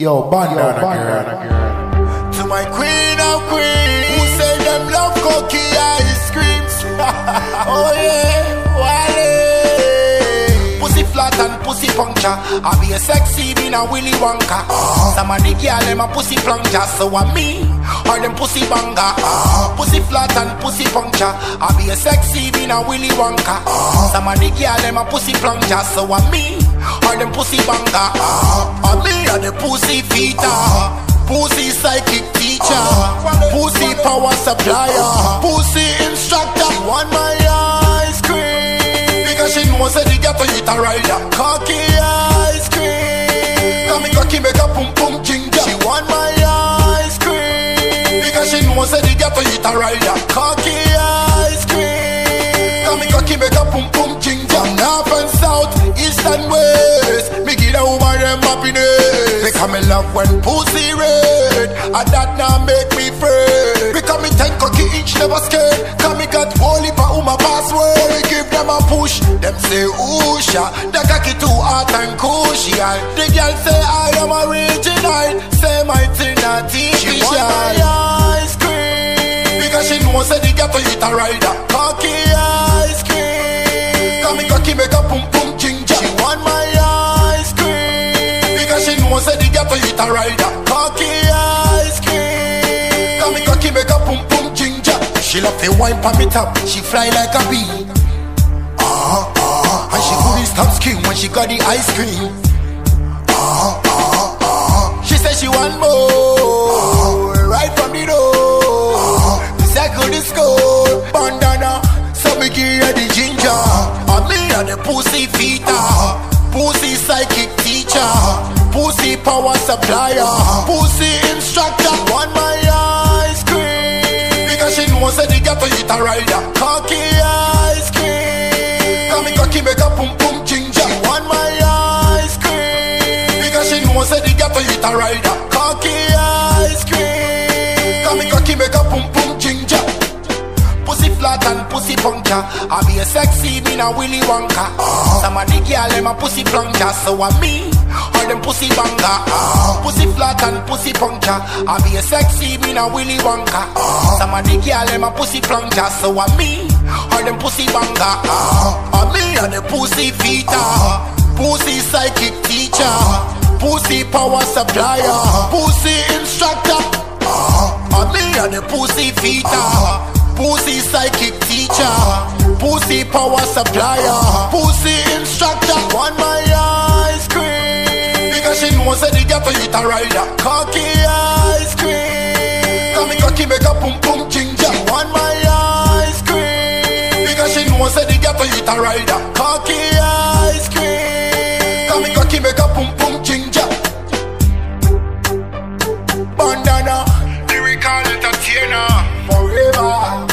Yo, bandana, girl. To my queen oh of queens, who say them love cookie ice creams. oh yeah, Wale. Pussy flat and pussy puncture. I be a sexy being a Willy Wonka. Uh-huh. Some of the girl them a pussy plunger, so I me or them pussy banger. Uh-huh. Pussy flat and pussy puncture. I be a sexy being a Willy Wonka. Uh-huh. Some of the girl them a pussy plunger, so I me or them pussy banger. I me or the pussy feeder. Pussy psychic teacher, pussy power supplier, pussy instructor. Want my ice cream because she knows that the ghetto hit a rider. Cocky ice cream, come me cocky make a pum pum ginger. She want my ice cream because she knows that the ghetto hit a rider. Cocky ice come me cocky make a pum pum ginger. North and south, east and west, me give the woman them happiness. Because me love when pussy red, and that now make me afraid. Because me ten cocky inch never scared. Cause me got holy pa uma password. Me give them a push, them say oosha. The cocky too hot and crucial. The girl say I am original. Say my thing not She want my ice cream because she knows that the ghetto hit a rider. Cocky she knows the ghetto hit a rider. Cocky ice cream. Me cocky make a pum pum ginger. She love the wine pa me top. She fly like a bee. Ah ah. And she couldn't stop scream when she got the ice cream. Ah ah ah. She said she want more. Right from the door. The circle the score. Bandana. So me give her the ginger. And me and the pussy feeder. Pussy psychic teacher. Pussy power supplier. Pussy instructor. Want my ice cream. Because she knows that the ghetto hit a rider. Cocky ice cream. Come me cocky make a pum pum ginger. Want my ice cream. Because she knows that the ghetto hit a rider. Cocky ice and puncture. I be a sexy, me a Willy Wonka. Some of the girl them a pussy plunger, so I me or them pussy banger. Pussy flat and pussy puncture. I be a sexy, me a Willy Wonka. Some of the girl them a pussy plunger, so I me or them pussy banger. I me and the pussy feeder, pussy psychic teacher, pussy power supplier, pussy instructor. I me and the pussy feeder. Pussy psychic teacher, pussy power supplier, pussy instructor. Want my ice cream because she knows that the ghetto eat a rider. Cocky ice cream, come cocky make a pum pum ginger. Want my ice cream because she knows that the ghetto eat a rider. Cocky ice cream, come cocky make a pum pum ginger. Bandana, lyrical entertainer forever.